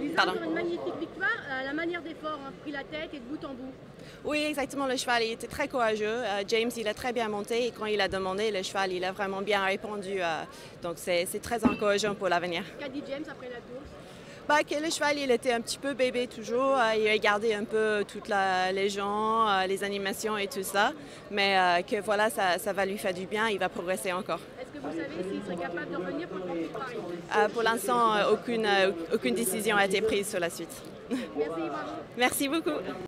Lisa, Pardon. une magnifique victoire, euh, la manière d'effort, hein, pris la tête et de bout en bout. Oui, exactement. Le cheval, il était très courageux. Euh, James, il a très bien monté et quand il a demandé, le cheval, il a vraiment bien répondu. euh, donc, c'est très encourageant pour l'avenir. Qu'a dit James après la course? Bah, que le cheval, il était un petit peu bébé toujours. Euh, il regardait un peu toutes les gens, euh, les animations et tout ça. Mais euh, que voilà, ça, ça va lui faire du bien. Il va progresser encore. Est-ce que vous savez s'il serait capable de revenir pour le Grand Prix de Paris pour l'instant, euh, aucune, euh, aucune décision a été prise sur la suite. Merci beaucoup.